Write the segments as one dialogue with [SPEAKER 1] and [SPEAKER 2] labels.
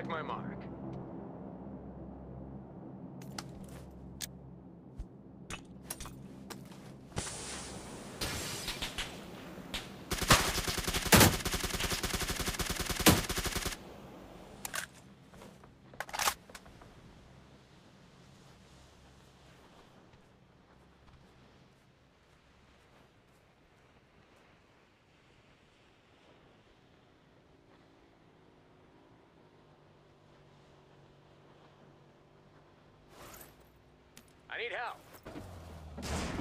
[SPEAKER 1] Check my mark. Need help.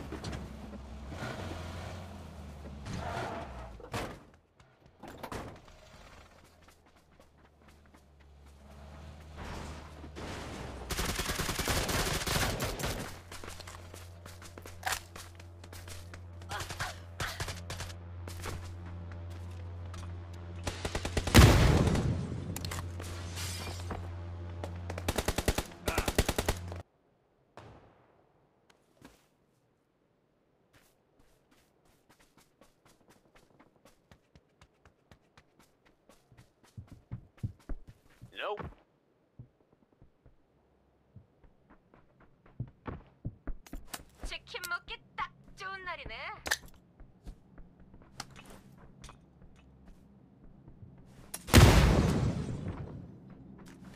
[SPEAKER 1] Nope.
[SPEAKER 2] 치킨 먹기 딱 좋은 날이네.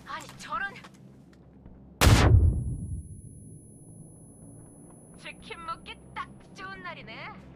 [SPEAKER 2] 아니 저런 치킨 먹기 딱 좋은 날이네.